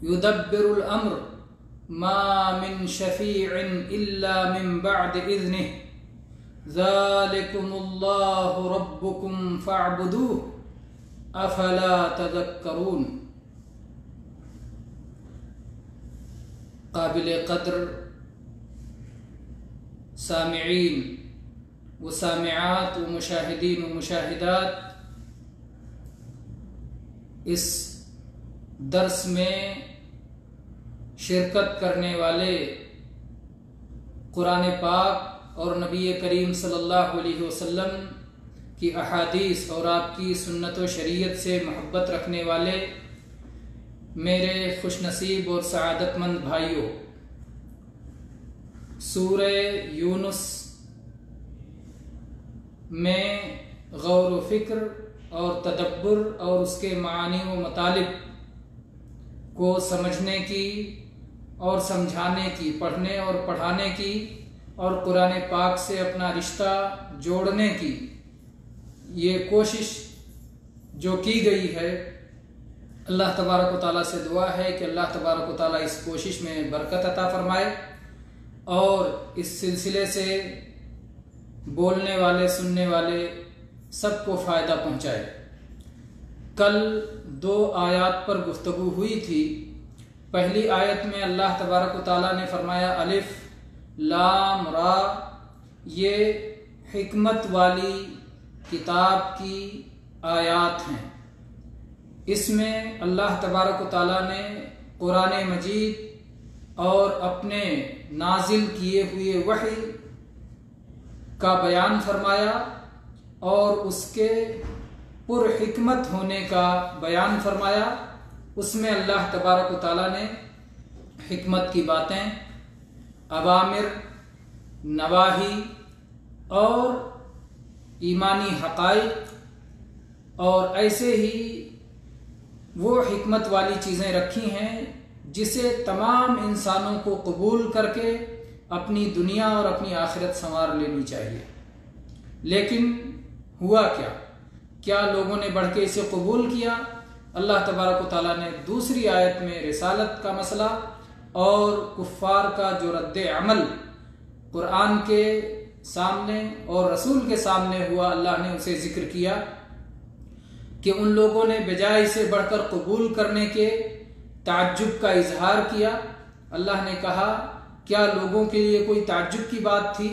अर्श युदब्बिरुल अम्र मा मिन शफीइन इल्ला मिन बाद इज़्निह ज़ालिकुमुल्लाहु रब्बुकुम फ़अब्दुहु अफला तज़क्करून काबिल कद्र सामईन व सामआत व मुशाहिदीन व मुशाहिदात इस दर्स में शिरकत करने वाले कुरान पाक और नबी करीम सल्लल्लाहु अलैहि वसल्लम की अहादीस और आपकी सुन्नत शरीयत से मोहब्बत रखने वाले मेरे खुशनसीब और सआदतमंद भाइयों सूर यूनुस में गौर व फ़िक्र और तदब्बर और उसके मानी व मतालिब को समझने की और समझाने की, पढ़ने और पढ़ाने की और कुरान पाक से अपना रिश्ता जोड़ने की ये कोशिश जो की गई है, अल्लाह तबारक ताली से दुआ है कि अल्लाह तबारक ताली इस कोशिश में बरकत अता फरमाए और इस सिलसिले से बोलने वाले, सुनने वाले सबको फ़ायदा पहुँचाए। कल दो आयत पर गुफ्तु हुई थी। पहली आयत में अल्लाह तबारक ताली ने फरमाया, अलिफ, लाम, रा, ये हिकमत वाली किताब की आयत हैं। इसमें अल्लाह तबारक ताली ने कुरान मजीद और अपने नाजिल किए हुए वही का बयान फरमाया और उसके पुरहिकमत होने का बयान फरमाया। उसमें अल्लाह तबारक ताली ने हिकमत की बातें, अवामिर, नवाही और ईमानी हक़ और ऐसे ही वो हमत वाली चीज़ें रखी हैं जिसे तमाम इंसानों को कबूल करके अपनी दुनिया और अपनी आखिरत संवार लेनी चाहिए। लेकिन हुआ क्या? क्या लोगों ने बढ़ के इसे कबूल किया? अल्लाह तबारक ताली ने दूसरी आयत में रिसालत का मसला और कुफ़ार का जो रद्द अमल कुरान के सामने और रसूल के सामने हुआ, अल्लाह ने उसे ज़िक्र किया कि उन लोगों ने बजाय इसे बढ़कर कबूल करने के ताज्जुब का इजहार किया। अल्लाह ने कहा, क्या लोगों के लिए कोई ताज्जुब की बात थी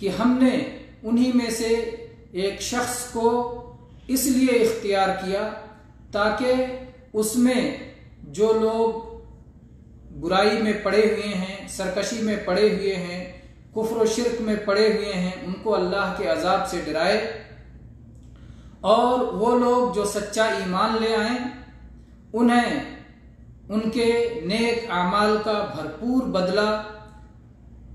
कि हमने उन्हीं में से एक शख्स को इसलिए इख्तियार किया ताकि उसमें जो लोग बुराई में पड़े हुए हैं, सरकशी में पड़े हुए हैं, कुफर शिरक में पड़े हुए हैं, उनको अल्लाह के अजाब से डराए और वो लोग जो सच्चा ईमान ले आए, उन्हें उनके नेक आमाल का भरपूर बदला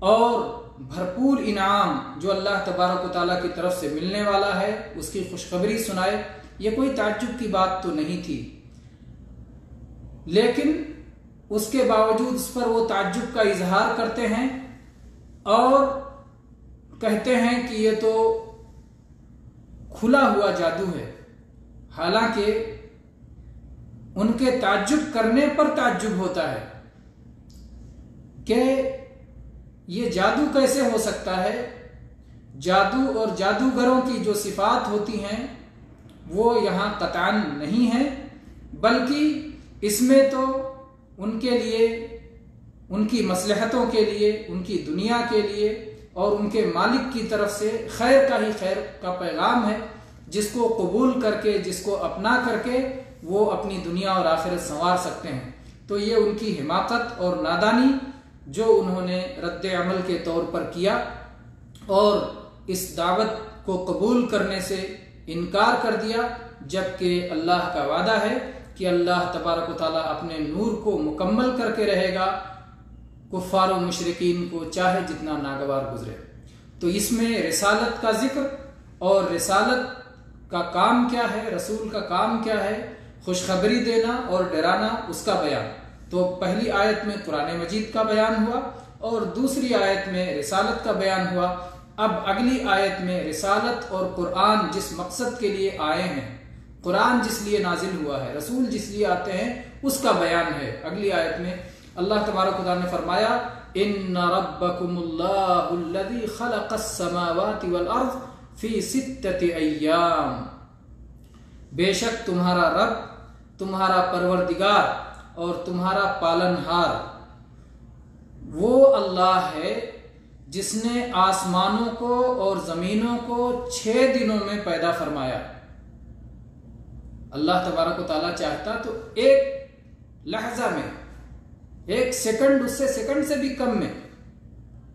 और भरपूर इनाम जो अल्लाह तबारक ताली की तरफ़ से मिलने वाला है, उसकी खुशखबरी सुनाए, ये कोई ताज्जुब की बात तो नहीं थी। लेकिन उसके बावजूद उस पर वो ताज्जुब का इजहार करते हैं और कहते हैं कि ये तो खुला हुआ जादू है। हालाँकि उनके ताज्जुब करने पर ताज्जुब होता है कि ये जादू कैसे हो सकता है? जादू और जादूगरों की जो सिफात होती हैं, वो यहाँ कतान नहीं है, बल्कि इसमें तो उनके लिए, उनकी मसलहतों के लिए, उनकी दुनिया के लिए और उनके मालिक की तरफ़ से खैर का ही खैर का पैगाम है। जिसको कबूल करके, जिसको अपना करके वो अपनी दुनिया और आखिरत संवार सकते हैं। तो ये उनकी हिमाकत और नादानी जो उन्होंने रद्द अमल के तौर पर किया और इस दावत को कबूल करने से इनकार कर दिया, जबकि अल्लाह का वादा है कि अल्लाह तबारक ताली अपने नूर को मुकम्मल करके रहेगा। कुफ़ार मशरकिन को चाहे जितना नागवार गुजरे। तो इसमें रिसालत का ज़िक्र और रिसालत का काम क्या है, रसूल का काम क्या है, खुशखबरी देना और डराना उसका बयान। तो पहली आयत में कुरान मजीद का बयान हुआ और दूसरी आयत में रिसालत का बयान हुआ। अब अगली आयत में रिसालत और कुरान जिस मकसद के लिए आए हैं, कुरान जिस लिए नाजिल हुआ है, रसूल जिस लिए आते हैं, उसका बयान है। अगली आयत में अल्लाह तबारक ने फरमाया इन फ़ी बेशक तुम्हारा रब, तुम्हारा परवरदिगार और तुम्हारा पालनहार। वो अल्लाह है जिसने आसमानों को और जमीनों को छह दिनों में पैदा फरमाया। अल्लाह तबारक ताला चाहता तो एक लहजा में, एक सेकंड, उससे सेकंड से भी कम में,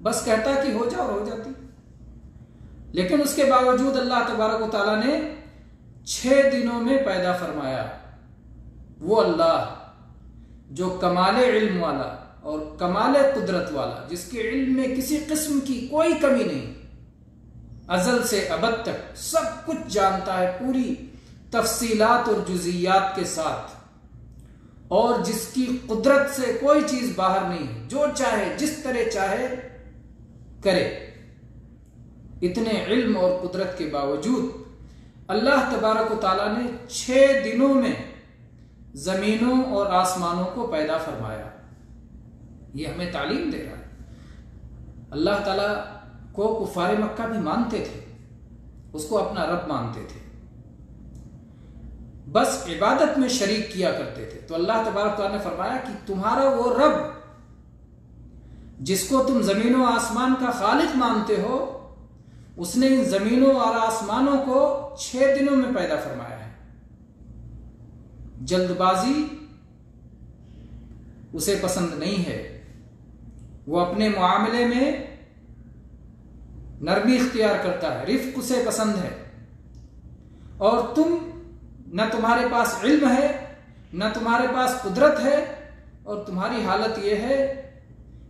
बस कहता कि हो जाओ, हो जाती। लेकिन उसके बावजूद अल्लाह तबारक ताला ने छह दिनों में पैदा फरमाया। वो अल्लाह जो कमाल इल्म वाला और कमाल कुदरत वाला, जिसके इल्म में किसी किस्म की कोई कमी नहीं, अजल से अबद तक सब कुछ जानता है पूरी तफसीलात और जुजियात के साथ। और जिसकी कुदरत से कोई चीज़ बाहर नहीं जो चाहे, जिस तरह चाहे, करे। इतने इल्म और कुदरत के बावजूद अल्लाह तबारक ताला ने छह दिनों में जमीनों और आसमानों को पैदा फरमाया। ये हमें तालीम दे रहा है। अल्लाह ताला को कुफार मक्का भी मानते थे। उसको अपना रब मानते थे। बस इबादत में शरीक किया करते थे। तो अल्लाह तबारक ने फरमाया कि तुम्हारा वो रब, जिसको तुम जमीनों आसमान का खालिद मानते हो, उसने इन जमीनों और आसमानों को छह दिनों में पैदा फरमाया। जल्दबाजी उसे पसंद नहीं है। वो अपने मामले में नरमी इख्तियार करता है, रिफ्क उसे पसंद है। और तुम, न तुम्हारे पास इल्म है, न तुम्हारे पास कुदरत है, और तुम्हारी हालत यह है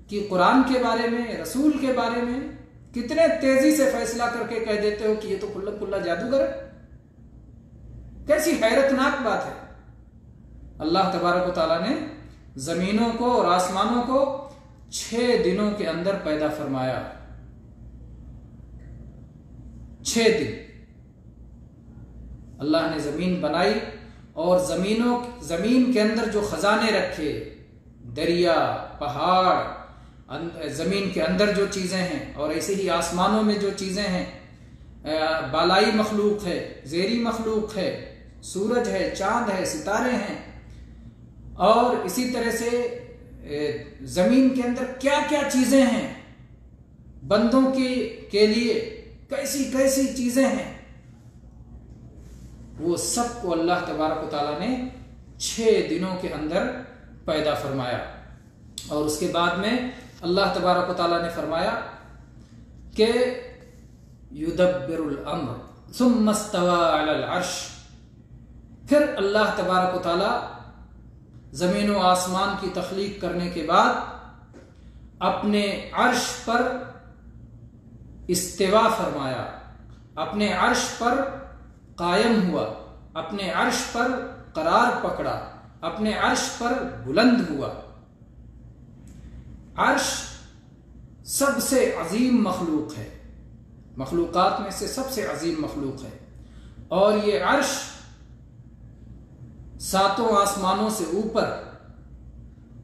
कि कुरान के बारे में, रसूल के बारे में कितने तेज़ी से फैसला करके कह देते हो कि ये तो खुल्ला खुल्ला जादूगर है। कैसी हैरतनाक बात है। अल्लाह तबारक ताला ने जमीनों को और आसमानों को छह दिनों के अंदर पैदा फरमाया। छह दिन। अल्लाह ने ज़मीन बनाई और जमीनों, ज़मीन के अंदर जो खजाने रखे, दरिया, पहाड़ ज़मीन के अंदर जो चीज़ें हैं और ऐसे ही आसमानों में जो चीज़ें हैं बालाई मखलूक है, जेरी मखलूक है, सूरज है, चाँद है, सितारे हैं और इसी तरह से ज़मीन के अंदर क्या क्या चीज़ें हैं? बंदों के के लिए कैसी कैसी चीज़ें हैं? वो सबको अल्लाह तबारक ताला ने छह दिनों के अंदर पैदा फरमाया। और उसके बाद में अल्लाह तबारक ताली ने फरमाया कि युदब्बिरुल अर्श। फिर अल्लाह तबारक ताली ज़मीन व आसमान की तख्लीक करने के बाद अपने अर्श पर इस्तेवा फरमाया। अपने अर्श पर कायम हुआ। अपने अर्श पर करार पकड़ा। अपने अर्श पर बुलंद हुआ। अर्श सबसे अजीम मखलूक है। मखलूक़ात में से सबसे अजीम मखलूक है। और ये अर्श सातों आसमानों से ऊपर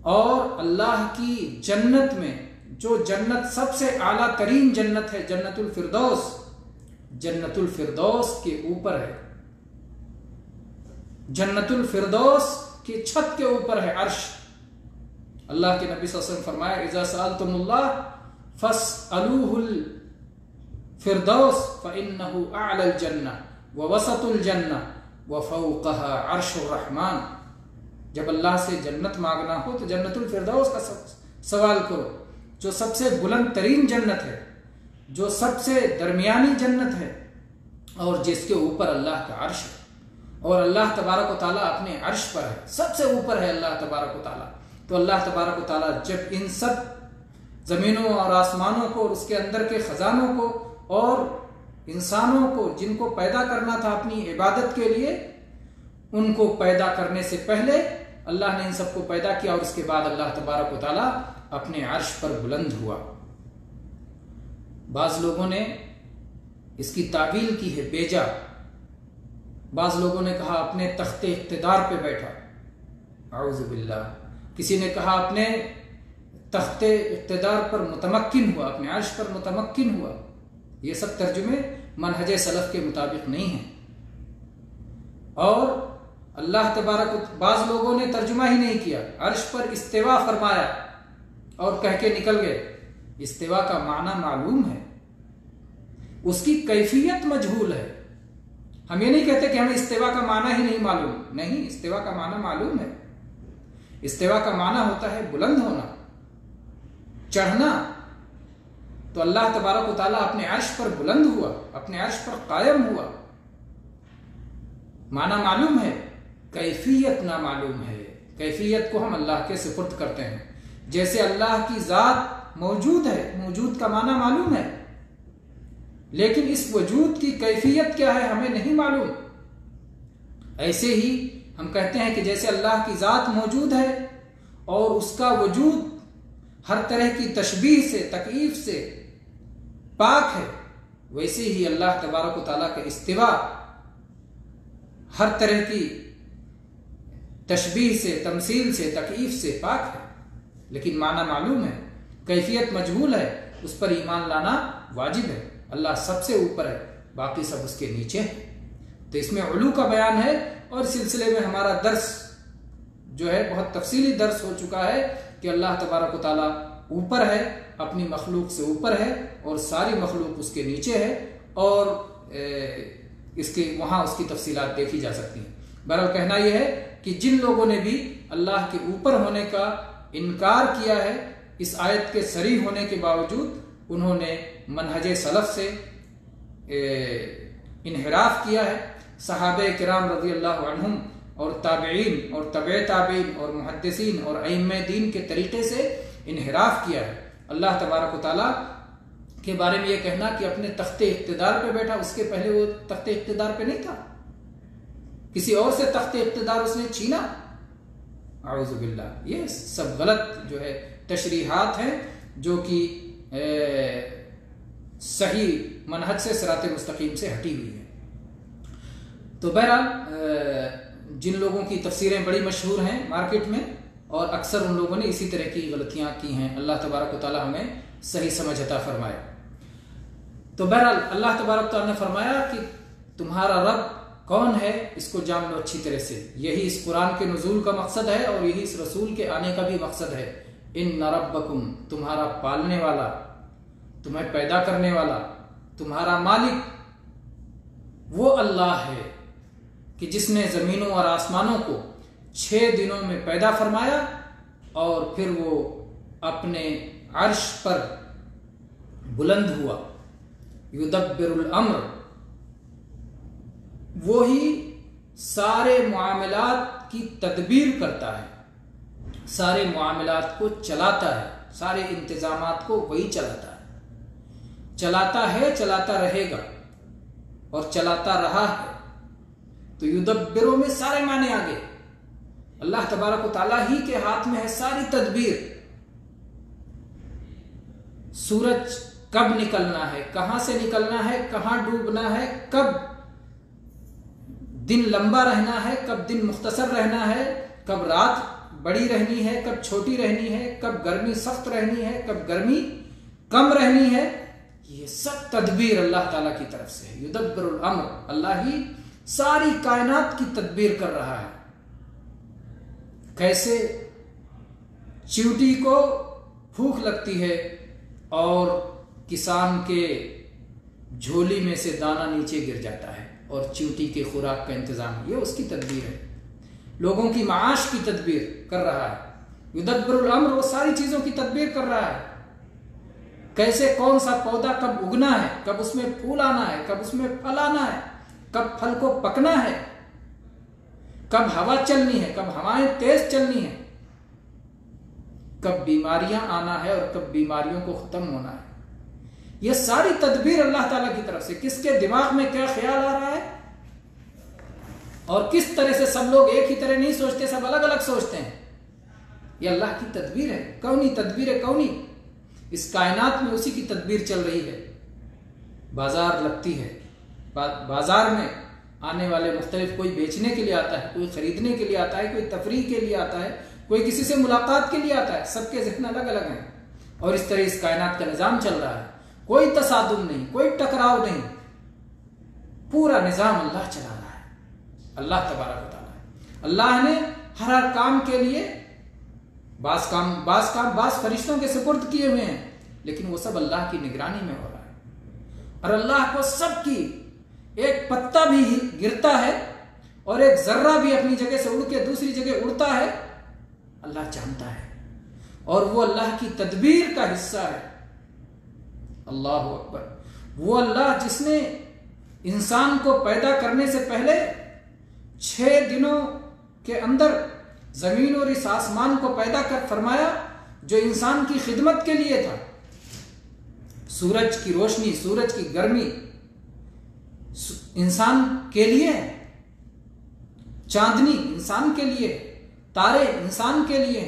और अल्लाह की जन्नत में, जो जन्नत सबसे आला तरीन जन्नत है, जन्नतुल फिरदौस जन्नतुल फिरदौस के ऊपर है। जन्नतुल फिरदौस की छत के ऊपर है अर्श। अल्लाह के नबी वसल्लम फरमाया, इजा साल तुमुल्ला फस अलूहुल फिरदौस फ़िन्नहु अअलल जन्ना व वसतुल जन्ना व फौकहा अर्शुर रहमान जब अल्लाह से जन्नत मांगना हो तो जन्नतुल फिरदौस का सवाल करो। जो सबसे बुलंद तरीन जन्नत है, जो सबसे दरमियानी जन्नत है, और जिसके ऊपर अल्लाह का अर्श है, और अल्लाह तबारक ताला अपने अर्श पर है, सबसे ऊपर है अल्लाह तबारक ताला। तो अल्लाह तबारक ताला जब इन सब ज़मीनों और आसमानों को और उसके अंदर के ख़जानों को और इंसानों को, जिनको पैदा करना था अपनी इबादत के लिए, उनको पैदा करने से पहले अल्लाह ने इन सबको पैदा किया और उसके बाद अल्लाह तबारक ताला अपने अर्श पर बुलंद हुआ। बाज लोगों ने इसकी तावील की है, बेजा। बाज लोगों ने कहा, अपने तख्ते इकतदार पे बैठा। आउज़बिल्ला किसी ने कहा, अपने तख्ते इकतदार पर मुतमक्न हुआ, अपने अर्श पर मुतमक्न हुआ। ये सब तर्जुमे मनहज सलफ के मुताबिक नहीं है। और अल्लाह तबारक बाज लोगों ने तर्जुमा ही नहीं किया। अर्श पर इस्तेवा फरमाया और कह के निकल गए। इस्तेवा का माना मालूम है। उसकी कैफियत मजहूल है। हम ये नहीं कहते कि हमें इस्तेवा का माना ही नहीं मालूम। नहीं, इस्तेवा का माना मालूम है। इस्तेवा का माना होता है बुलंद होना, चढ़ना तो अल्लाह तबारक ताला अपने अर्श पर बुलंद हुआ, अपने अर्श पर कायम हुआ। माना मालूम है, कैफियत ना मालूम है। कैफियत को हम अल्लाह के सुपुर्द करते हैं। जैसे अल्लाह की ज़ात मौजूद है, मौजूद का माना मालूम है। लेकिन इस वजूद की कैफियत क्या है, हमें नहीं मालूम। ऐसे ही हम कहते हैं कि जैसे अल्लाह की ज़ात मौजूद है, और उसका वजूद हर तरह की तशबीह से तकलीफ़ से पाक है, वैसे ही अल्लाह तबारक ताला का इस्तिवा हर तरह की तशबीह से, तमसील से तकलीफ़ से पाक है। लेकिन माना मालूम है, कैफियत मजबूल है, उस पर ईमान लाना वाजिब है। अल्लाह सबसे ऊपर है, बाकी सब उसके नीचे है। तो इसमें उलू का बयान है और सिलसिले में हमारा दर्स जो है, बहुत तफसीली दर्स हो चुका है कि अल्लाह तबारक ताला ऊपर है अपनी मखलूक से ऊपर है और सारी मखलूक उसके नीचे है और इसके, वहाँ उसकी तफसीलात देखी जा सकती हैं। बहरहाल कहना यह है कि जिन लोगों ने भी अल्लाह के ऊपर होने का इनकार किया है, इस आयत के सरी होने के बावजूद उन्होंने मनहज सलफ से इनहराफ किया है। सहाब कराम रज़ी अल्लाह और ताबेन और तब ताबेन और मुहदसिन और अम दीन के तरीके से इनहराफ किया है। अल्लाह तबारक ताली के बारे में यह कहना कि अपने तख्ते इकतदार पे बैठा, उसके पहले वो तख्ते इकतदार पे नहीं था। किसी और से तख्ते इकतदार उसने छीना? आउज़बिल्ला ये सब गलत जो है, तशरीहत हैं, जो कि सही मनहज से, सरात मुस्तकीम से हटी हुई है। तो बहरहाल जिन लोगों की तफसीरें बड़ी मशहूर हैं मार्केट में और अक्सर उन लोगों ने इसी तरह की गलतियाँ की हैं। अल्लाह तबारक ताली हमें सही समझ अता फरमाया तो बहरहाल, अल्लाह तबारक ने फरमाया कि तुम्हारा रब कौन है? इसको जान लो अच्छी तरह से। यही इस कुरान के नजूल का मकसद है और यही इस रसूल के आने का भी मकसद है। इन नरबकुम तुम्हारा पालने वाला, तुम्हें पैदा करने वाला, तुम्हारा मालिक, वो अल्लाह है कि जिसने जमीनों और आसमानों को छह दिनों में पैदा फरमाया और फिर वो अपने अर्श पर बुलंद हुआ। युदबिर अम्र। वो ही सारे मामलात की तदबीर करता है। सारे मामलात को चलाता है, सारे इंतज़ाम को वही चलाता है। चलाता है, चलाता रहेगा और चलाता रहा है। तो युदबिरों में सारे माने आगे। अल्लाह तबारक ताला ही के हाथ में है सारी तदबीर। सूरज कब निकलना है, कहाँ से निकलना है, कहाँ डूबना है, कब दिन लंबा रहना है, कब दिन मुख्तसर रहना है, कब रात बड़ी रहनी है, कब छोटी रहनी है, कब गर्मी सख्त रहनी है, कब गर्मी कम रहनी है, ये सब तदबीर अल्लाह ताला की तरफ़ से है। अमर, अल्लाह ही सारी कायनात की तदबीर कर रहा है। कैसे चिवटी को भूख लगती है और किसान के झोली में से दाना नीचे गिर जाता है और चिवटी के खुराक का इंतज़ाम, ये उसकी तदबीर है। लोगों की माश की तदबीर कर रहा है। युदब्बरुल अम्र, वो सारी चीज़ों की तदबीर कर रहा है। कैसे कौन सा पौधा कब उगना है, कब उसमें फूल आना है, कब उसमें फल आना है, कब फल को पकना है कब हवा चलनी है कब हवाएँ तेज चलनी है कब बीमारियाँ आना है और कब बीमारियों को खत्म होना है। यह सारी तदबीर अल्लाह ताला की तरफ़ से किसके दिमाग में क्या ख्याल आ रहा है? और किस तरह से सब लोग एक ही तरह नहीं सोचते सब अलग अलग सोचते हैं? यह अल्लाह की तदबीर है कौनी तदबीर है कौनी? इस कायनात में उसी की तदबीर चल रही है। बाज़ार लगती है बा, बाज़ार में आने वाले मुख्तलिफ़ कोई बेचने के लिए आता है, कोई खरीदने के लिए आता है, कोई तफरी के लिए आता है, कोई किसी से मुलाकात के लिए आता है, सबके जहन अलग अलग हैं। और इस तरह इस कायनात का निज़ाम चल रहा है। कोई तसादुम नहीं, कोई टकराव नहीं। पूरा निज़ाम अल्लाह चला रहा है। अल्लाह तबारा बता है। अल्लाह ने हर हर काम के लिए बास काम बास काम, बास फरिश्तों के सुपुर्द किए हुए हैं। लेकिन वो सब अल्लाह की निगरानी में हो रहा है। और अल्लाह को सबकी एक पत्ता भी गिरता है और एक जर्रा भी अपनी जगह से उड़ के दूसरी जगह उड़ता है, अल्लाह जानता है। और वो अल्लाह की तदबीर का हिस्सा है। अल्लाह अकबर। वो अल्लाह जिसने इंसान को पैदा करने से पहले छह दिनों के अंदर ज़मीन और इस आसमान को पैदा कर फरमाया, जो इंसान की खिदमत के लिए था। सूरज की रोशनी, सूरज की गर्मी इंसान के लिए, चांदनी इंसान के लिए, तारे इंसान के लिए,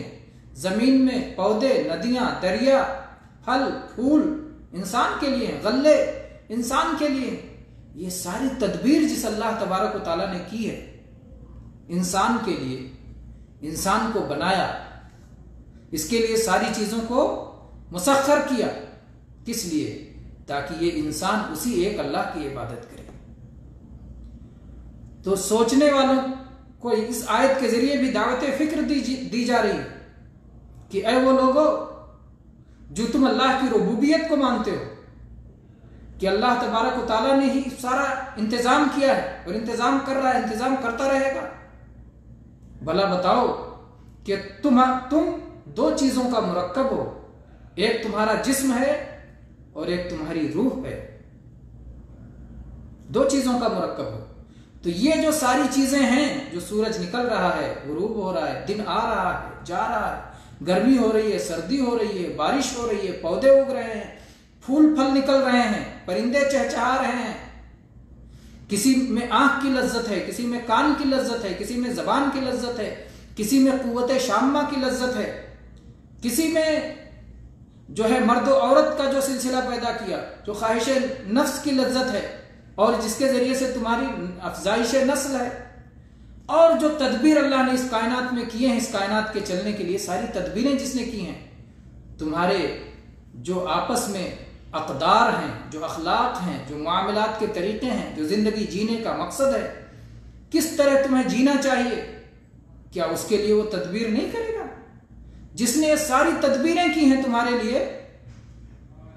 ज़मीन में पौधे, नदियाँ, दरिया, फल, फूल इंसान के लिए गल्ले इंसान के लिए, ये सारी तदबीर जिस अल्लाह तबारक ताला ने की है, इंसान के लिए, इंसान को बनाया, इसके लिए सारी चीज़ों को मुसखर किया, किस लिए? ताकि ये इंसान उसी एक अल्लाह की इबादत करे। तो सोचने वालों को इस आयत के ज़रिए भी दावत फ़िक्र दी, दी जा रही है कि अः वो लोगो जो तुम अल्लाह की रबूबियत को मानते हो कि अल्लाह तबारक ताला ने ही सारा इंतज़ाम किया है और इंतज़ाम कर रहा है इंतज़ाम करता रहेगा। भला बताओ कि तुम तुम दो चीज़ों का मुरक्कब हो। एक तुम्हारा जिस्म है और एक तुम्हारी रूह है। दो चीज़ों का मुरक्कब हो। तो ये जो सारी चीज़ें हैं, जो सूरज निकल रहा है गुरूब हो रहा है, दिन आ रहा है, जा रहा है। गर्मी हो रही है, सर्दी हो रही है, बारिश हो रही है, पौधे उग रहे हैं, फूल फल निकल रहे हैं, परिंदे चहचहा रहे हैं। किसी में आँख की लज्जत है, किसी में कान की लज्जत है, किसी में जबान की लज्जत है, किसी में कुत शामा की लज्जत है। किसी में जो है मर्द औरत का जो सिलसिला पैदा किया, जो ख्वाहिश नफ्स की लज्जत है और जिसके ज़रिए से तुम्हारी अफजाइश नस्ल है। और जो तदबीर अल्लाह ने इस कायनात में किए हैं, इस कायनात के चलने के लिए सारी तदबीरें जिसने की हैं, तुम्हारे जो आपस में अकदार हैं, जो अखलाक हैं, जो मामलात के तरीके हैं, जो ज़िंदगी जीने का मकसद है, किस तरह तुम्हें जीना चाहिए, क्या उसके लिए वो तदबीर नहीं करेगा? जिसने ये सारी तदबीरें की हैं तुम्हारे लिए,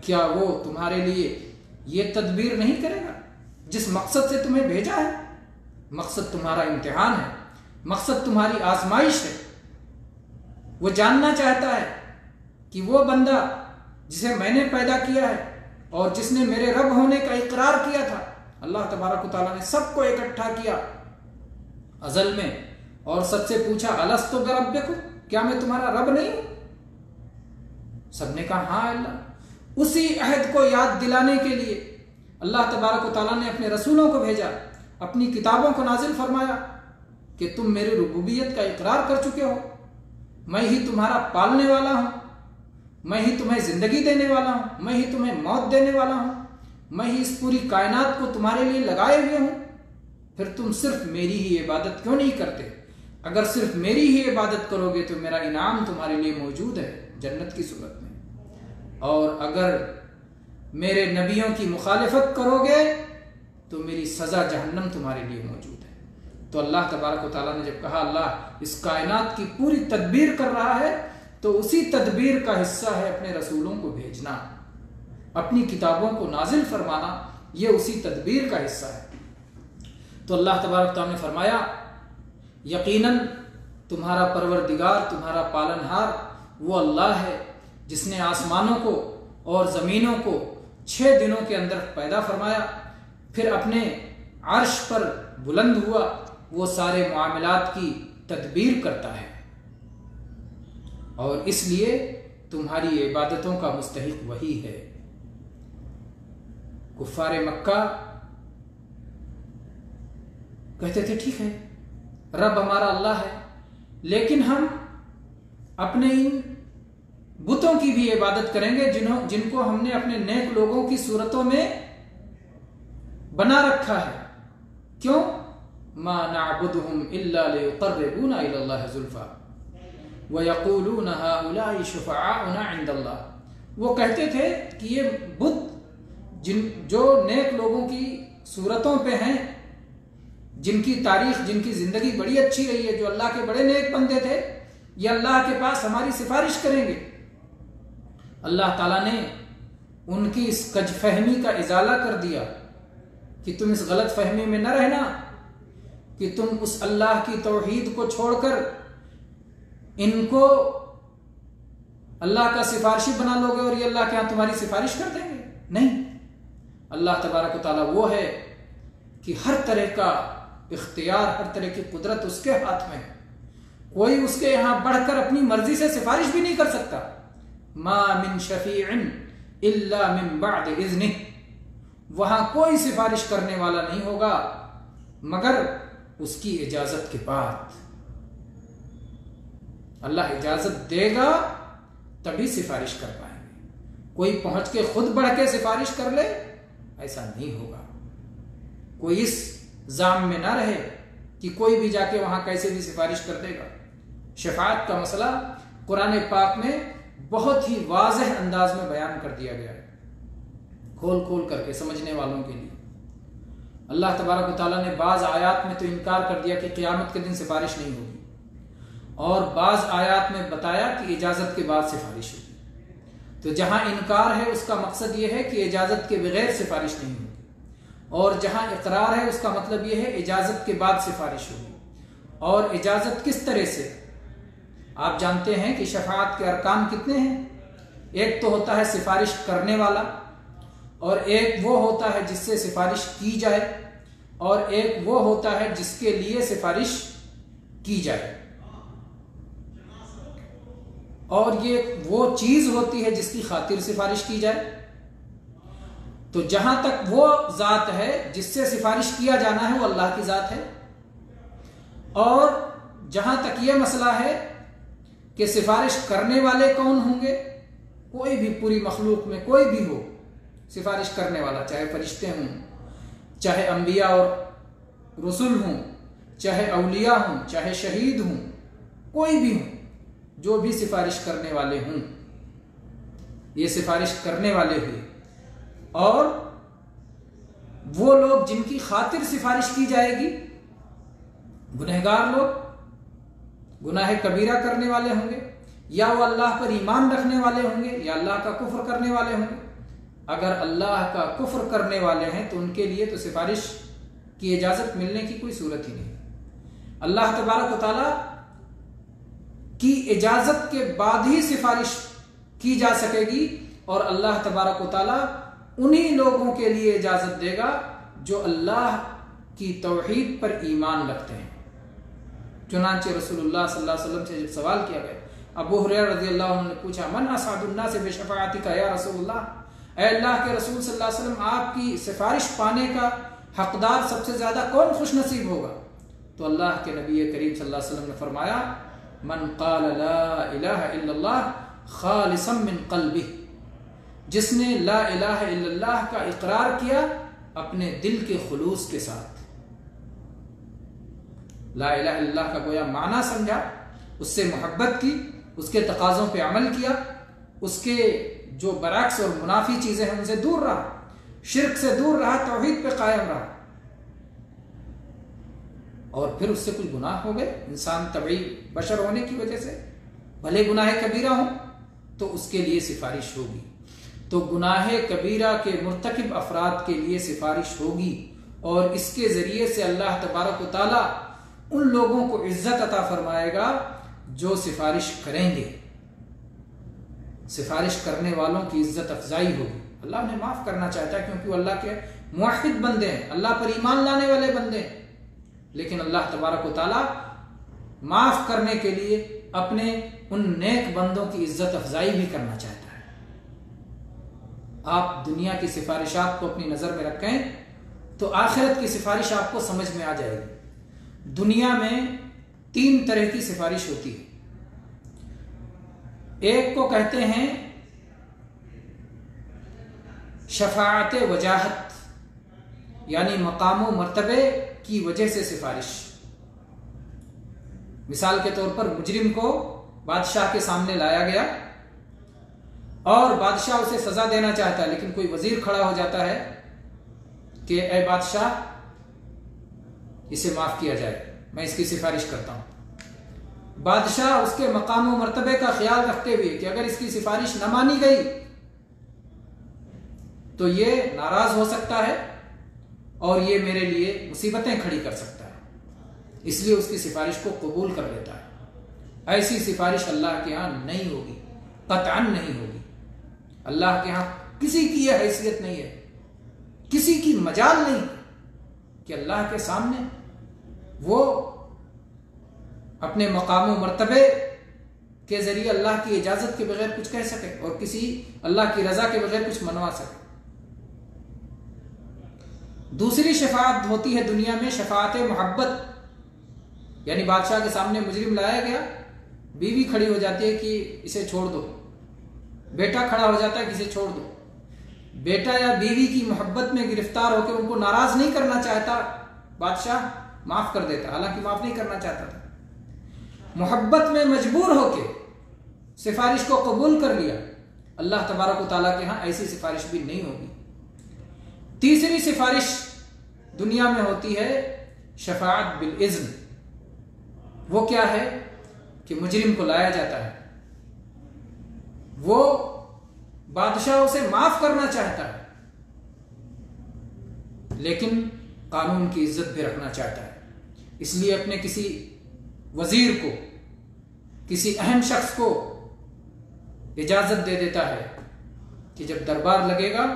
क्या वो तुम्हारे लिए ये तदबीर नहीं करेगा? जिस मकसद से तुम्हें भेजा है, मकसद तुम्हारा इम्तिहान है, मकसद तुम्हारी आजमाइश है, वो जानना चाहता है कि वो बंदा जिसे मैंने पैदा किया है और जिसने मेरे रब होने का इकरार किया था, अल्लाह तबारक ताला ने सबको इकट्ठा किया। अजल में और सबसे पूछा अलस तो गरब क्या मैं तुम्हारा रब नहीं हूँ? सबने कहा हाँ अल्लाह। उसी अहद को याद दिलाने के लिए अल्लाह तबारक ताला ने अपने रसूलों को भेजा, अपनी किताबों को नाजिल फरमाया कि तुम मेरी रुबूबियत का इकरार कर चुके हो। मैं ही तुम्हारा पालने वाला हूँ। मैं ही तुम्हें ज़िंदगी देने वाला हूँ। मैं ही तुम्हें मौत देने वाला हूँ। मैं ही इस पूरी कायनात को तुम्हारे लिए लगाए हुए हूँ। फिर तुम सिर्फ़ मेरी ही इबादत क्यों नहीं करते? अगर सिर्फ़ मेरी ही इबादत करोगे तो मेरा इनाम तुम्हारे लिए मौजूद है, जन्नत की सूरत में। और अगर मेरे नबियों की मुखालफत करोगे तो मेरी सजा जहन्नम तुम्हारे लिए मौजूद है। तो अल्लाह तबारक ताला ने जब कहा, अल्लाह, इस कायनात की पूरी तदबीर कर रहा है तो उसी तदबीर का हिस्सा है अपने रसूलों को भेजना। अपनी किताबों को नाजिल फरमाना, ये उसी तदबीर का हिस्सा है। तो अल्लाह तबारक ने फरमाया, यकीनन, तुम्हारा परवरदिगार, तुम्हारा पालनहार, वो अल्लाह है, जिसने आसमानों को और ज़मीनों को छः दिनों के अंदर पैदा फरमाया, फिर अपने अर्श पर बुलंद हुआ, वो सारे मामलात की तदबीर करता है। और इसलिए तुम्हारी इबादतों का मुस्तक वही है। कुफार मक्का कहते थे, ठीक है, रब हमारा अल्लाह है, लेकिन हम अपने इन बुतों की भी इबादत करेंगे, जिन्हों जिनको हमने अपने नेक लोगों की सूरतों में बना रखा है। क्यों? व कहते थे कि ये बुत जिन जो नेक लोगों की सूरतों पे हैं, जिनकी तारीख, जिनकी ज़िंदगी बड़ी अच्छी रही है, जो अल्लाह के बड़े नेक बंदे थे, ये अल्लाह के पास हमारी सिफारिश करेंगे। अल्लाह ताला ने उनकी इस कजफहमी का इजाला कर दिया कि तुम इस गलत फहमी में न रहना, कि तुम उस अल्लाह की तोहीद को छोड़कर इनको अल्लाह का सिफारिशी बना लोगे और ये अल्लाह के यहाँ तुम्हारी सिफारिश कर देंगे। नहीं। अल्लाह तबारक ताला वो है कि हर तरह का इख्तियार, हर तरह की कुदरत उसके हाथ में है। कोई उसके यहाँ बढ़कर अपनी मर्ज़ी से सिफारिश भी नहीं कर सकता। मा मिन शफीन इल्ला मिन बाद इज्नि वहाँ कोई सिफारिश करने वाला नहीं होगा, मगर उसकी इजाज़त के बाद। अल्लाह इजाज़त देगा, तभी सिफारिश कर पाएँगे। कोई पहुँच के खुद बढ़ के सिफारिश कर ले, ऐसा नहीं होगा। कोई इस जाम में ना रहे कि कोई भी जाके वहाँ कैसे भी सिफारिश कर देगा। शफात का मसला कुरान पाक में बहुत ही वाज अंदाज में बयान कर दिया गया है। खोल खोल करके समझने वालों के लिए। अल्लाह तबारक ने बाज आयात में तो इनकार कर दिया कि क़यामत के दिन सिफारिश नहीं होगी। और बाज आयात में बताया कि इजाज़त के बाद सिफारिश होगी। तो जहाँ इनकार है, उसका मकसद यह है कि इजाज़त के बगैर सिफारिश नहीं होगी। और जहाँ इकरार है, उसका मतलब यह है इजाज़त के बाद सिफारिश होगी। और इजाज़त किस तरह से आप जानते हैं कि शफात के अरकान कितने हैं? एक तो होता है सिफारिश करने वाला, और एक वो होता है जिससे सिफारिश की जाए, और एक वो होता है जिसके लिए सिफारिश की जाए। और ये वो चीज़ होती है जिसकी खातिर सिफारिश की जाए। तो जहाँ तक वो जात है, जिससे सिफारिश किया जाना है, वो अल्लाह की जात है। और जहाँ तक ये मसला है कि सिफारिश करने वाले कौन होंगे? कोई भी पूरी मखलूक में कोई भी हो, सिफारिश करने वाला, चाहे फरिश्ते हों, चाहे अम्बिया और रसुल हों, चाहे अलिया हों, चाहे शहीद हों, कोई भी हो, जो भी सिफारिश करने वाले हों, ये सिफारिश करने वाले हुए। और वो लोग जिनकी खातिर सिफारिश की जाएगी, गुनहगार लोग गुनाह कबीरा करने वाले होंगे, या वो अल्लाह पर ईमान रखने वाले होंगे, या अल्लाह का कुफर करने वाले होंगे। अगर अल्लाह का कुफर करने वाले हैं तो उनके लिए तो सिफारिश की इजाज़त मिलने की कोई सूरत ही नहीं। अल्लाह तबारक ताला की इजाज़त के बाद ही सिफारिश की जा सकेगी, और अल्लाह तबारक ताला उन्हीं लोगों के लिए इजाज़त देगा, जो अल्लाह की तोहीद पर ईमान रखते हैं। चुनाचे रसूलुल्लाह से जब सवाल किया गया, अबू हुरैरा रज़ी अल्लाह ने पूछा, मन असादुन्ना से बेशफाती का या रसूलुल्लाह? अल्लाह के रसूल वसल्लम, आपकी सिफारिश पाने का हकदार सबसे ज़्यादा कौन खुश नसीब होगा? तो अल्लाह के नबी करीम वसल्लम ने फरमाया, मन काल ला जिसने ला का इकरार किया, अपने दिल के खलूस के साथ। ला का गोया माना समझा, उससे मोहब्बत की, उसके तकाज़ों पे अमल किया, उसके जो बरक्स और मुनाफी चीज़ें हैं, उनसे दूर रहा, शिरक से दूर रहा तोहहीद पे कायम रहा। और फिर उससे कुछ गुनाह हो गए। इंसान तभी बशर होने की वजह से, भले गुनाह कबीरा हो तो उसके लिए सिफारिश होगी। तो गुनाह कबीरा के मुरतकब अफराद के लिए सिफारिश होगी, और इसके ज़रिए से अल्लाह तबारक ताला उन लोगों को इज़्ज़त अता फरमाएगा जो सिफारिश करेंगे। सिफारिश करने वालों की इज़्ज़त अफजाई होगी। अल्लाह उन्हें माफ़ करना चाहता है क्योंकि वो अल्लाह के मुहिद बंदे हैं। अल्लाह पर ईमान लाने वाले बंदे हैं। लेकिन अल्लाह तबारक ताला माफ़ करने के लिए अपने उन नेक बंदों की इज़्ज़त अफजाई भी करना चाहता है। आप दुनिया की सिफारिशात को अपनी नज़र में रखें तो आखिरत की सिफारिश आपको समझ में आ जाएगी। दुनिया में तीन तरह की सिफारिश होती है। एक को कहते हैं शफात वजाहत, यानी मकाम मरतबे की वजह से सिफारिश। मिसाल के तौर पर मुजरिम को बादशाह के सामने लाया गया और बादशाह उसे सजा देना चाहता है, लेकिन कोई वज़ीर खड़ा हो जाता है कि, ए बादशाह इसे माफ़ किया जाए। मैं इसकी सिफारिश करता हूँ। बादशाह उसके मकाम मरतबे का ख्याल रखते हुए कि अगर इसकी सिफारिश न मानी गई तो ये नाराज़ हो सकता है और ये मेरे लिए मुसीबतें खड़ी कर सकता है। इसलिए उसकी सिफारिश को कबूल कर लेता है। ऐसी सिफारिश अल्लाह के यहाँ नहीं होगी कतान नहीं होगी। अल्लाह के यहाँ किसी की यह हैसियत नहीं है, किसी की मजाल नहीं कि अल्लाह के सामने वो अपने मकाम मरतबे के ज़रिए अल्लाह की इजाज़त के बगैर कुछ कह सके और किसी अल्लाह की रजा के बगैर कुछ मनवा सके। दूसरी शफात होती है दुनिया में शफात मोहब्बत। यानी बादशाह के सामने मुजरिम लाया गया, बीवी खड़ी हो जाती है कि इसे छोड़ दो। बेटा खड़ा हो जाता है कि इसे छोड़ दो। बेटा या बीवी की मोहब्बत में गिरफ़्तार होकर उनको नाराज़ नहीं करना चाहता बादशाह। माफ़ कर देता, हालाँकि माफ़ नहीं करना चाहता था। मोहब्बत में मजबूर होके सिफारिश को कबूल कर लिया, अल्लाह तबारक के यहाँ ऐसी सिफारिश भी नहीं होगी। तीसरी सिफारिश दुनिया में होती है शफात बिल इज्न। वो क्या है कि मुजरिम को लाया जाता है। वो बादशाह उसे माफ़ करना चाहता है, लेकिन कानून की इज़्ज़त भी रखना चाहता है। इसलिए अपने किसी वज़ीर को, किसी अहम शख्स को इजाज़त दे देता है कि जब दरबार लगेगा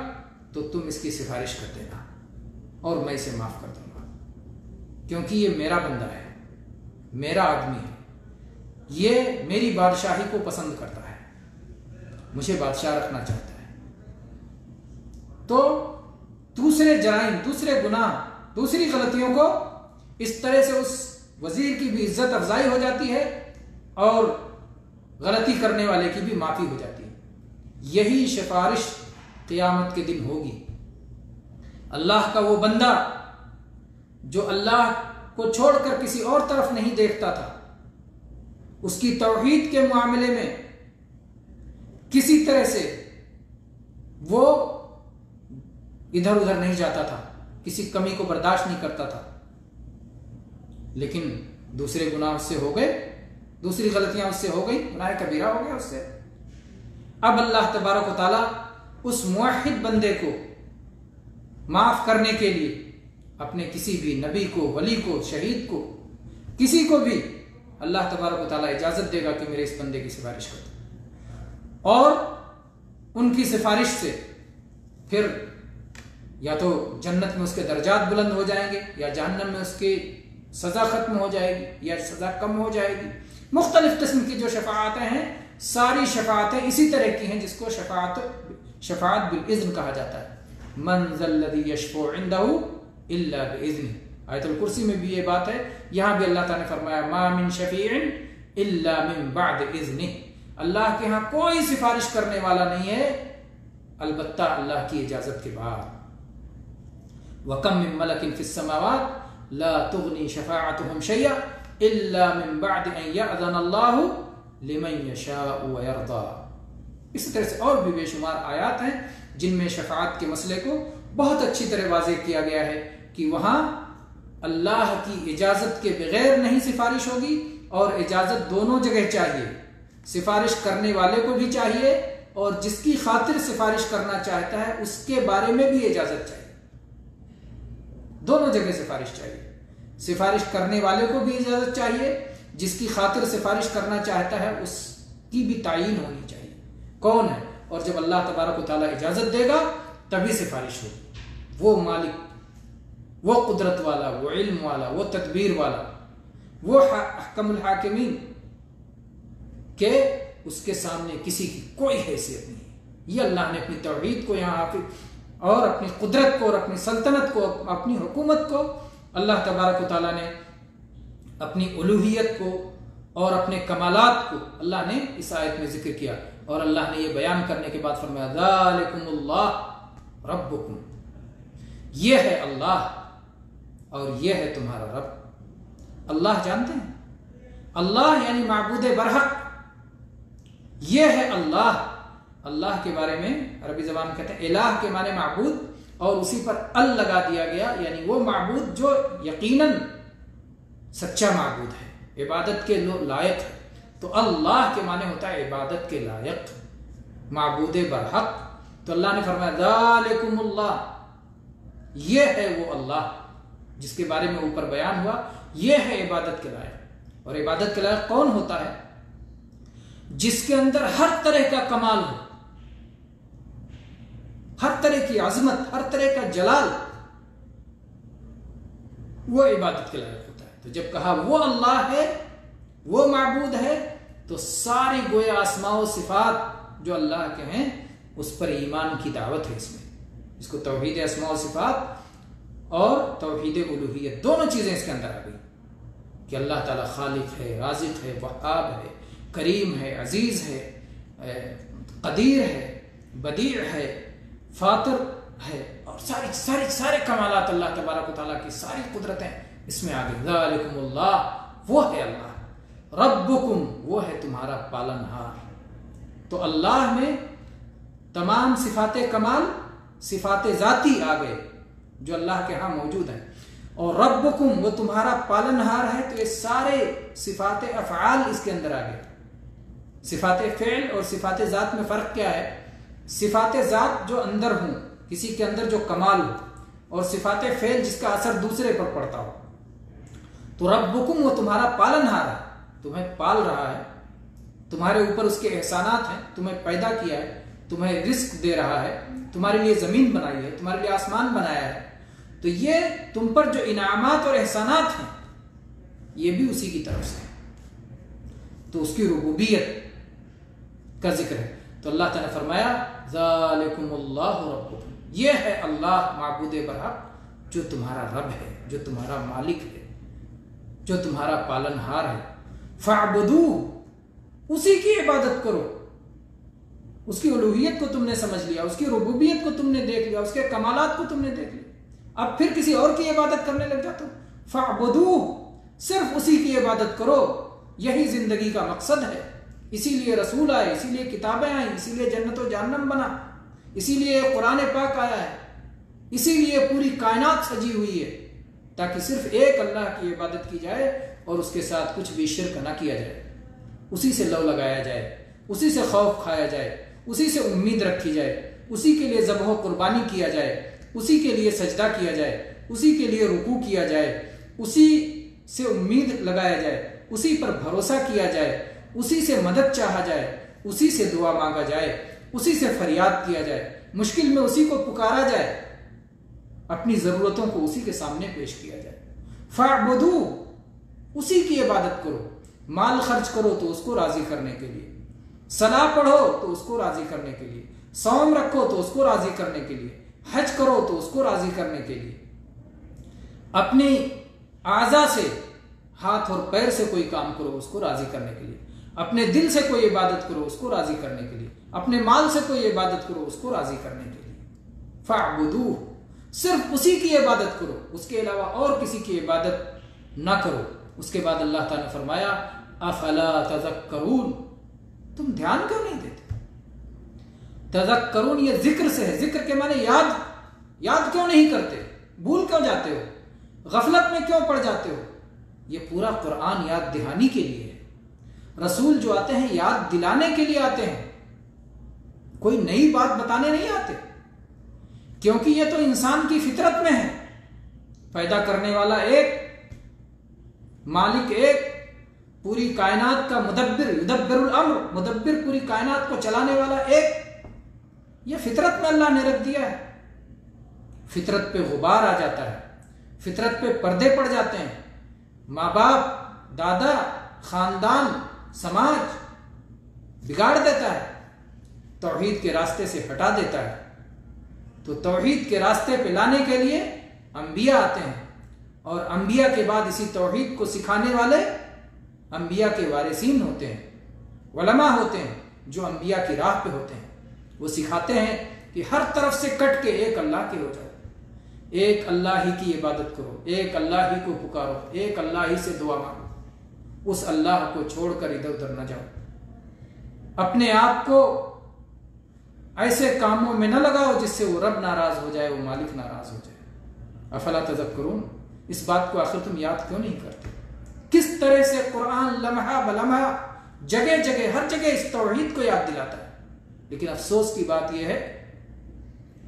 तो तुम इसकी सिफारिश कर देना और मैं इसे माफ़ कर दूँगा। क्योंकि ये मेरा बंदा है, मेरा आदमी है, ये मेरी बादशाही को पसंद करता है, मुझे बादशाह रखना चाहता है। तो दूसरे जराइम दूसरे गुनाह, दूसरी गलतियों को इस तरह से उस वज़ीर की भी इज़्ज़त अफजाई हो जाती है और गलती करने वाले की भी माफ़ी हो जाती है। यही सिफारिश क़यामत के दिन होगी। अल्लाह का वो बंदा जो अल्लाह को छोड़कर किसी और तरफ़ नहीं देखता था, उसकी तोहीद के मामले में किसी तरह से वो इधर उधर नहीं जाता था, किसी कमी को बर्दाश्त नहीं करता था। लेकिन दूसरे गुनाह उससे हो गए, दूसरी गलतियाँ उससे हो गई, गुनाह कबीरा हो गया उससे। अब अल्लाह तबारक ताला उस मुहिद बंदे को माफ़ करने के लिए अपने किसी भी नबी को, वली को, शहीद को, किसी को भी अल्लाह तबारक ताला इजाज़त देगा कि मेरे इस बंदे की सिफारिश कर और उनकी सिफारिश से फिर या तो जन्नत में उसके दर्जात बुलंद हो जाएँगे या जहन्नम में उसकी सज़ा ख़त्म हो जाएगी या सज़ा कम हो जाएगी। मुख्तलिफ़ किस्म की जो शफातें हैं, सारी शफातें इसी तरह की हैं जिसको शफात शफात बिल्ज़न कहा जाता है। मंजल्लदी यशफो इज़्न आयतुल कुर्सी में भी ये बात है। यहाँ भी अल्लाह ताला ने फरमाया, मा मिन शफीइन इल्ला मिन बाद इज़्नि अल्लाह के यहाँ कोई सिफारिश करने वाला नहीं है। अलबत्ता अल्लाह की इजाज़त के बाद। वकम मलकिन फिसमावात ला तुगनी शफाअतुहुम शैया इल्ला मिन बाद अन यअज़न अल्लाहु लिमन यशाउ व यरदा इसी तरह से और भी बेशुमार आयात हैं, जिनमें शफात के मसले को बहुत अच्छी तरह वाजे किया गया है कि वहाँ अल्लाह की इजाज़त के बगैर नहीं सिफारिश होगी और इजाज़त दोनों जगह चाहिए। सिफारिश करने वाले को भी चाहिए और जिसकी खातिर सिफारिश करना चाहता है, उसके बारे में भी इजाज़त चाहिए। दोनों जगह सिफारिश चाहिए। सिफारिश करने वाले को भी इजाज़त चाहिए, जिसकी खातिर सिफारिश करना चाहता है, उसकी भी तयन होनी चाहिए। कौन है? और जब अल्लाह तबारक ताला इजाज़त देगा, तभी सिफारिश होगी। वो मालिक, वो कुदरत वाला, वो इल्म वाला, वो तदबीर वाला, वो हकमुल हाकिमीन, के उसके सामने किसी की कोई हैसियत नहीं है। ये अल्लाह ने अपनी तोहहीद को यहाँ और अपनी कुदरत को और अपनी सल्तनत को, अपनी हुकूमत को अल्लाह तबारक ताली ने अपनी उलूहियत को और अपने कमालात को अल्लाह ने इस आयत में ज़िक्र किया। और अल्लाह ने यह बयान करने के बाद फरमाया रब्बुकुम। यह है अल्लाह और यह है तुम्हारा रब। अल्लाह जानते हैं? अल्लाह यानी मबूद बरहक। यह है अल्लाह अल्लाह के बारे में, अरबी जबान कहते हैं, इलाह के माने मबूद, और उसी पर अल लगा दिया गया, यानी वो मबूद जो यकीनन सच्चा मबूद है, इबादत के लायक है। तो अल्लाह के माने होता है इबादत के लायक, मबूद बरहक। तो अल्लाह ने फरमाया ये है वो अल्लाह जिसके बारे में ऊपर बयान हुआ, ये है इबादत के लायक। और इबादत के लायक कौन होता है? जिसके अंदर हर तरह का कमाल हो। हर तरह की आजमत हर तरह का जलाल, वो इबादत के लायक होता है। तो जब कहा वो अल्लाह है, वो मबूद है तो सारी गोया आसमाओ, सिफात जो अल्लाह के हैं, उस पर ईमान की दावत है इसमें। इसको तोहहीद असमा सिफात और तोहहीद उलूहियत, दोनों चीज़ें इसके अंदर आ गई। कि अल्लाह ताला खालिक है, राजिक है, वहाब है, करीम है, अज़ीज़ है कदीर है, बदीर है फातर है और सारी सारी, सारे कमालत अल्लाह तबारक की सारी कुदरतें इसमें आ गई। वो है अल्लाह। रबुकुम वो है तुम्हारा पालनहार। तो अल्लाह में तमाम सिफात कमाल, सिफात ज़ाती आ गए, जो अल्लाह के यहाँ मौजूद है। और रबुकुम वो तुम्हारा पालनहार है तो ये सारे सिफात अफ़ाल इसके अंदर आ गए। सिफात फ़ेल और सिफात ज़ात में फ़र्क क्या है? सिफात ज़ात जो अंदर हूँ, किसी के अंदर जो कमाल हो, और सिफात फेल जिसका असर दूसरे पर पड़ता हो। तो रबुकुम वो तुम्हारा पालनहार है, तुम्हें पाल रहा है, तुम्हारे ऊपर उसके एहसानात हैं, तुम्हें पैदा किया है, तुम्हें रिस्क दे रहा है, तुम्हारे लिए ज़मीन बनाई है, तुम्हारे लिए आसमान बनाया है। तो ये तुम पर जो इनामात और एहसानात हैं, ये भी उसी की तरफ़ से तो उसकी रुबूबियत का ज़िक्र है। तो अल्लाह तला फरमाया ये है अल्लाह मबूद बरहक, जो तुम्हारा रब है, जो तुम्हारा मालिक है, जो तुम्हारा पालनहार है। फ़ाबदू उसी की इबादत करो। उसकी उलूहियत को तुमने समझ लिया, उसकी रबूबियत को तुमने देख लिया, उसके कमालात को तुमने देख लिया। अब फिर किसी और की इबादत करने लग जाते फ़ाबदू सिर्फ़ उसी की इबादत करो। यही ज़िंदगी का मकसद है। इसीलिए रसूल आए, इसीलिए किताबें आई, इसीलिए जन्नत जहन्नम बना, इसीलिए कुरान पाक आया है, इसीलिए पूरी कायनात सजी हुई है, ताकि सिर्फ़ एक अल्लाह की इबादत की जाए और उसके साथ कुछ भी शिरक ना किया जाए। उसी से लव लगाया जाए, उसी से खौफ खाया जाए, उसी से उम्मीद रखी जाए, उसी के लिए जबह कुर्बानी किया जाए, उसी के लिए सजदा किया जाए, उसी के लिए रुकू किया जाए, उसी से उम्मीद लगाया जाए, उसी पर भरोसा किया जाए उसी से मदद चाहा जाए, उसी से दुआ मांगा जाए, उसी से फरियाद किया जाए, मुश्किल में उसी को पुकारा जाए, अपनी जरूरतों को उसी के सामने पेश किया जाए। फाबदू उसी की इबादत करो, माल खर्च करो तो उसको राज़ी करने के लिए, सलाह पढ़ो तो उसको राज़ी करने के लिए, सौम रखो तो उसको राज़ी करने के लिए, हज करो तो उसको राज़ी करने के लिए। अपनी आजा से हाथ और पैर से कोई काम करो, उसको राज़ी करने के लिए। अपने दिल से कोई इबादत करो उसको राज़ी करने के लिए। अपने माल से कोई इबादत करो उसको राज़ी करने के लिए। फाबुदू सिर्फ़ उसी की इबादत करो, उसके अलावा और किसी की इबादत ना करो। उसके बाद अल्लाह ताला ने फरमाया, अफला तजक्करून, तुम ध्यान क्यों नहीं देते? तजक्करून ये ज़िक्र से है। ज़िक्र के माने याद। याद क्यों नहीं करते? भूल क्यों जाते हो? गफलत में क्यों पड़ जाते हो? ये पूरा कुरान याद दिहानी के लिए रसूल जो आते हैं, याद दिलाने के लिए आते हैं। कोई नई बात बताने नहीं आते। क्योंकि ये तो इंसान की फितरत में है। पैदा करने वाला एक, मालिक एक, पूरी कायनात का मुदब्बिर, युदब्बिरुल अम्र, मुदब्बिर पूरी कायनात को चलाने वाला एक। ये फितरत में अल्लाह ने रख दिया है। फितरत पे गुबार आ जाता है। फितरत पे पर्दे पड़ जाते हैं। माँ बाप, दादा, खानदान समाज बिगाड़ देता है, तोहीद के रास्ते से हटा देता है। तो तोहीद के रास्ते पे लाने के लिए अंबिया आते हैं और अंबिया के बाद इसी तोहीद को सिखाने वाले अंबिया के वारिसीन होते हैं, वलमा होते हैं, जो अंबिया की राह पे होते हैं। वो सिखाते हैं कि हर तरफ़ से कट के एक अल्लाह के हो जाओ। एक अल्लाह ही की इबादत करो, एक अल्लाह ही को पुकारो, एक अल्लाह ही से दुआ मांगो। उस अल्लाह को छोड़कर इधर उधर न जाओ। अपने आप को ऐसे कामों में न लगाओ जिससे वो रब नाराज़ हो जाए, वो मालिक नाराज़ हो जाए। अफला तजब करूँ इस बात को आखिर तुम याद क्यों नहीं करते? किस तरह से कुरान लम्हा बलम्हा जगह जगह हर जगह इस तोहीद को याद दिलाता है। लेकिन अफसोस की बात यह है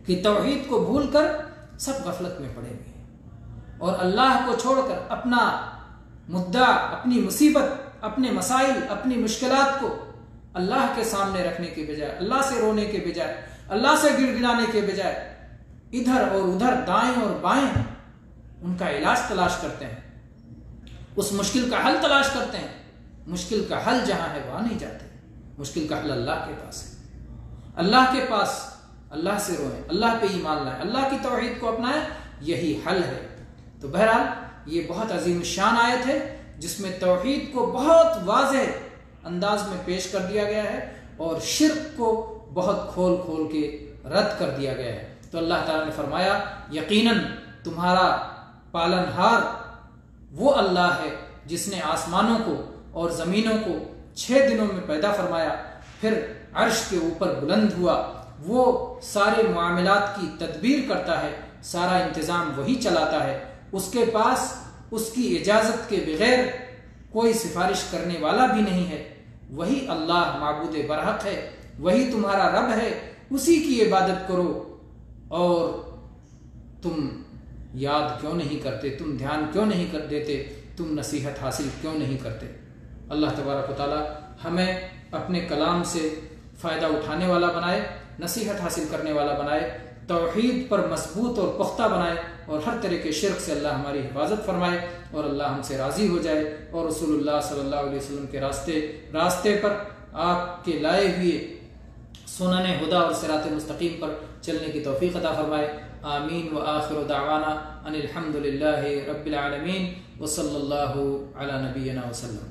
कि तोहीद को भूलकर सब गफलत में पड़े हुए और अल्लाह को छोड़कर अपना मुद्दा, अपनी मुसीबत, अपने मसाइल, अपनी मुश्किल को अल्लाह के सामने रखने के बजाय, अल्लाह से रोने के बजाय, अल्लाह से गिड़गिड़ाने के बजाय, इधर और उधर, दाएँ और बाएँ, उनका इलाज तलाश करते हैं। उस मुश्किल का हल तलाश करते हैं। मुश्किल का हल जहाँ है, वहाँ नहीं जाते। मुश्किल का हल अल्लाह के पास है। अल्लाह के पास, अल्लाह से रोए, अल्लाह पे ईमान लाए, अल्लाह की तोहहीद को अपनाए, यही हल है। तो बहरहाल ये बहुत अजीम शान आयत है, जिसमें तोहहीद को बहुत वाज अंदाज में पेश कर दिया गया है और शिरक को बहुत खोल खोल के रद्द कर दिया गया है। तो अल्लाह ताला ने फरमाया, यकीनन तुम्हारा पालनहार वो अल्लाह है जिसने आसमानों को और ज़मीनों को छह दिनों में पैदा फरमाया, फिर अर्श के ऊपर बुलंद हुआ। वो सारे मामलात की तदबीर करता है, सारा इंतज़ाम वही चलाता है। उसके पास उसकी इजाज़त के बगैर कोई सिफारिश करने वाला भी नहीं है। वही अल्लाह मबूद बरहक है, वही तुम्हारा रब है, उसी की इबादत करो। और तुम याद क्यों नहीं करते? तुम ध्यान क्यों नहीं कर देते? तुम नसीहत हासिल क्यों नहीं करते? अल्लाह तबारक ताली हमें अपने कलाम से फ़ायदा उठाने वाला बनाए, नसीहत हासिल करने वाला बनाए तोहहीद पर मज़बूत और पुख्ता बनाए और हर तरह के शिरक से अल्लाह हमारी हिफाजत फरमाए और अल्लाह हमसे राज़ी हो जाए और रसूलुल्लाह सल्लल्लाहु अलैहि वसल्लम के रास्ते रास्ते पर आपके लाए हुए सुनन, हुदा और सिरात मुस्तकीम पर चलने की तोफ़ी अता फरमाए। आमीन व आखिर दावाना अनिलहमदिल्ला रबालमीन वसल्ला नबीना वसलम